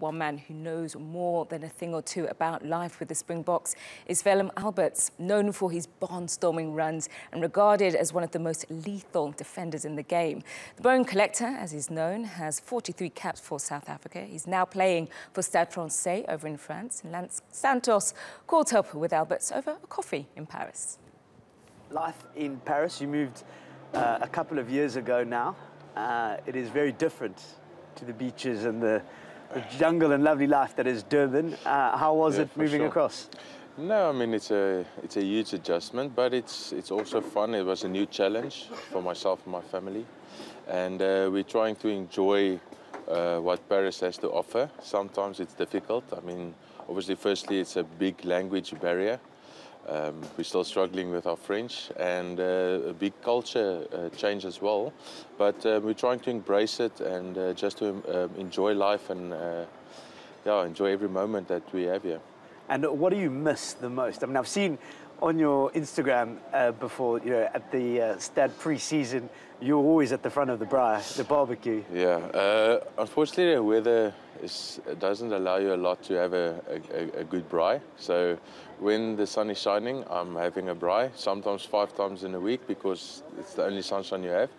one man who knows more than a thing or two about life with the Springboks is Willem Alberts, known for his barnstorming runs and regarded as one of the most lethal defenders in the game. The bone collector, as he's known, has 43 caps for South Africa. He's now playing for Stade Francais over in France. Lance Santos caught up with Alberts over a coffee in Paris. Life in Paris, you moved uh, a couple of years ago now. Uh, it is very different to the beaches and the, the jungle and lovely life that is Durban. Uh, how was Yeah, it moving sure. across? No, I mean it's a it's a huge adjustment, but it's it's also fun. It was a new challenge for myself and my family, and uh, we're trying to enjoy uh, what Paris has to offer. Sometimes it's difficult. I mean, obviously, firstly, it's a big language barrier. Um, we're still struggling with our French and uh, a big culture uh, change as well. But uh, we're trying to embrace it and uh, just to um, enjoy life and uh, yeah, enjoy every moment that we have here. And what do you miss the most? I mean, I've seen on your Instagram uh, before, you know, at the uh, Stade pre-season, you're always at the front of the braai, the barbecue. Yeah, uh, unfortunately, the weather is, doesn't allow you a lot to have a, a, a good braai. So when the sun is shining, I'm having a braai, sometimes five times in a week because it's the only sunshine you have.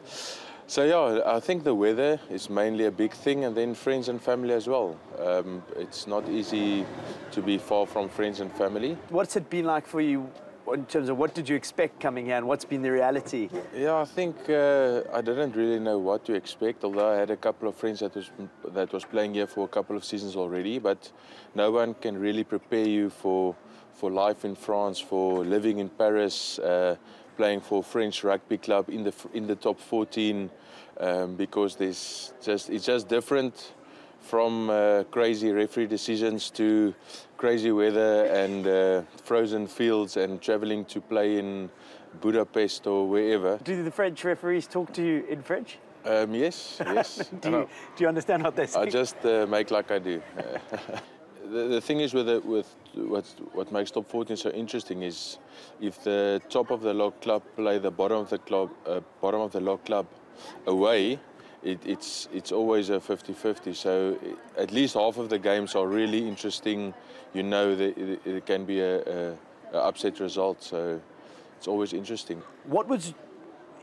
So yeah, I think the weather is mainly a big thing, and then friends and family as well. Um, it's not easy to be far from friends and family. What's it been like for you in terms of what did you expect coming here and what's been the reality? Yeah, I think uh, I didn't really know what to expect. Although I had a couple of friends that was that was playing here for a couple of seasons already, but no one can really prepare you for for life in France, for living in Paris, uh, playing for French rugby club in the in the top 14, um, because there's just it's just different from uh, crazy referee decisions to crazy weather and uh, frozen fields and traveling to play in Budapest or wherever. Do the French referees talk to you in French? Um, yes, yes. Do you, do you understand what they're saying? I just uh, make like I do. the, the thing is with the, with what what makes top 14 so interesting is if the top of the log club play the bottom of the club uh, bottom of the log club away. It, it's it's always a 50-50. So at least half of the games are really interesting. You know that it, it can be a, a, a upset result. So it's always interesting. What was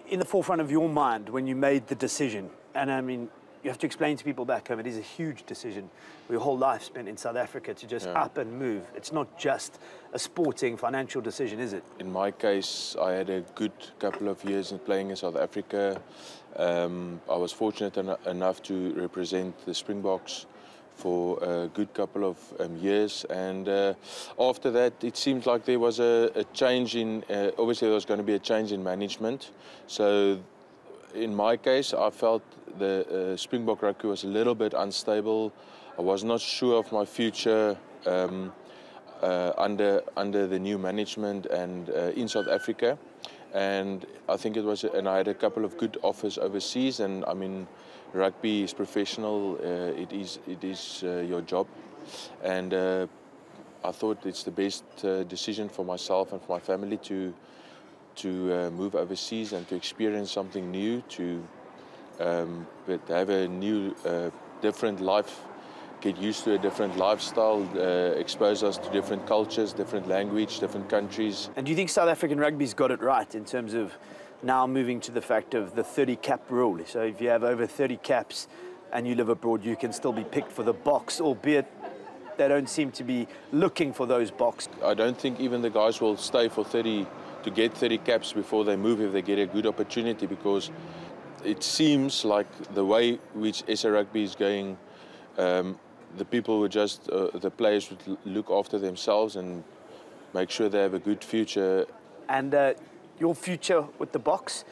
in the forefront of your mind when you made the decision? And I mean, you have to explain to people back home it is a huge decision. Your whole life spent in South Africa to just Yeah. up and move. It's not just a sporting financial decision, is it? In my case, I had a good couple of years in playing in South Africa. Um, I was fortunate eno- enough to represent the Springboks for a good couple of um, years, and uh, after that, it seemed like there was a, a change in. Uh, obviously, there was going to be a change in management. So, in my case, I felt the uh, Springbok rugby was a little bit unstable. I was not sure of my future. Um, uh, under under the new management and uh, in South Africa, and I think it was and I had a couple of good offers overseas. And I mean, rugby is professional. Uh, it is it is uh, your job, and uh, I thought it's the best decision for myself and for my family to to uh, move overseas and to experience something new, to um, but have a new, uh, different life, get used to a different lifestyle, uh, expose us to different cultures, different language, different countries. And do you think South African rugby's got it right in terms of now moving to the fact of the 30 cap rule? So if you have over 30 caps and you live abroad, you can still be picked for the Boks, albeit they don't seem to be looking for those Boks. I don't think even the guys will stay for 30 to get 30 caps before they move if they get a good opportunity because it seems like the way which SA Rugby is going, um, the people would just, uh, the players would look after themselves and make sure they have a good future. And uh, your future with the Boks,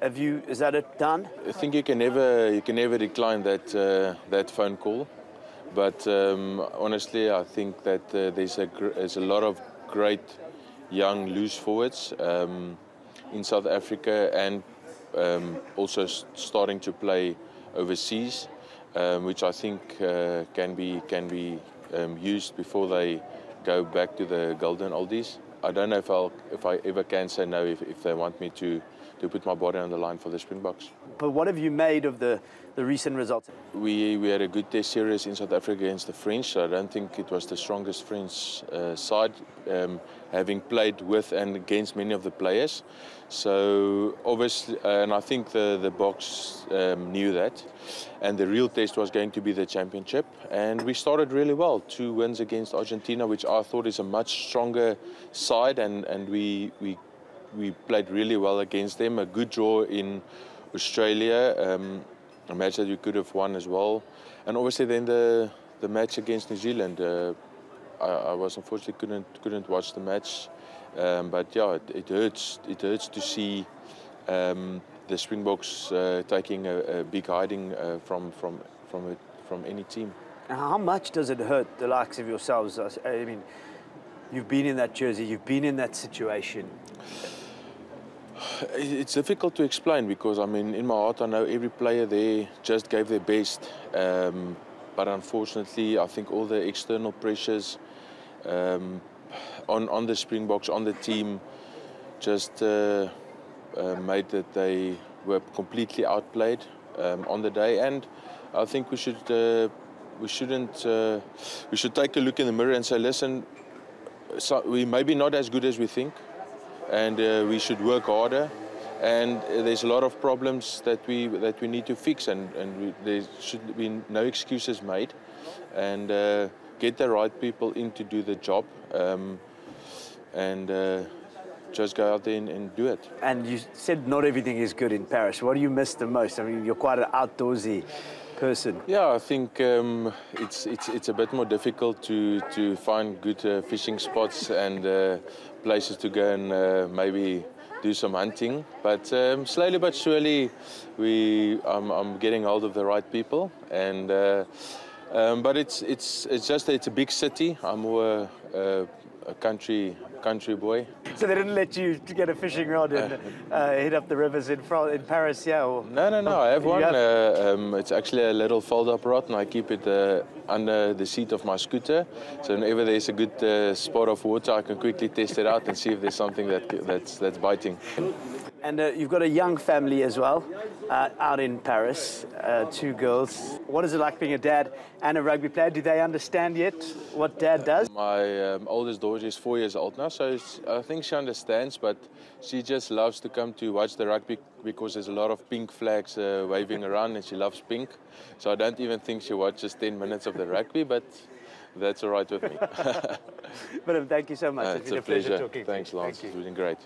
have you, is that it done? I think you can never, you can never decline that, uh, that phone call. But um, honestly, I think that uh, there's, a, gr- there's a lot of great young loose forwards um, in South Africa and um, also starting to play overseas, um, which I think uh, can be can be um, used before they go back to the golden oldies. I don't know if I'll if I ever can say no if, if they want me to to put my body on the line for the Springboks. But what have you made of the, the recent results? We, we had a good test series in South Africa against the French. So I don't think it was the strongest French uh, side, um, having played with and against many of the players. So obviously, uh, and I think the, the Boks um, knew that. And the real test was going to be the championship. And we started really well. Two wins against Argentina, which I thought is a much stronger side. And, and we, we we played really well against them. A good draw in Australia, um, a match that we could have won as well. And obviously then the the match against New Zealand. Uh, I, I, was unfortunately couldn't couldn't watch the match, um, but yeah, it, it, hurts. It hurts to see um, the Springboks uh, taking a, a, big hiding uh, from from from from any team. How much does it hurt the likes of yourselves? I mean, you've been in that jersey, you've been in that situation. It's difficult to explain because I mean, in my heart, I know every player there just gave their best. Um, but unfortunately, I think all the external pressures um, on on the Springboks, on the team, just uh, uh, made that they were completely outplayed um, on the day. And I think we should uh, we shouldn't uh, we should take a look in the mirror and say, listen, so we maybe not as good as we think and uh, we should work harder. And there's a lot of problems that we that we need to fix, and, and we, there should be no excuses made, and uh, get the right people in to do the job, um, and uh, just go out there and, and, do it. And you said not everything is good in Paris. What do you miss the most? I mean, you're quite an outdoorsy person. Yeah, I think um, it's it's it's a bit more difficult to to find good uh, fishing spots and uh, places to go and uh, maybe do some hunting. But um, slowly but surely, we I'm, I'm, getting hold of the right people, and uh, um, but it's it's it's just it's a big city. I'm more a, a country country boy. So they didn't let you get a fishing rod and uh, hit up the rivers in, France, in Paris, yeah? Or, no, no, no. I have one. Have... Uh, um, it's actually a little fold-up rod, and I keep it uh, under the seat of my scooter. So whenever there's a good uh, spot of water, I can quickly test it out and see if there's something that that's that's biting. And uh, you've got a young family as well, uh, out in Paris, uh, two girls. What is it like being a dad and a rugby player? Do they understand yet what dad does? My um, oldest daughter is four years old now, so I think she understands, but she just loves to come to watch the rugby because there's a lot of pink flags uh, waving around and she loves pink. So I don't even think she watches 10 minutes of the rugby, but that's all right with me. but um, thank you so much. Uh, it's, it's been a, a pleasure. pleasure talking Thanks, Lance. Thank it's been great.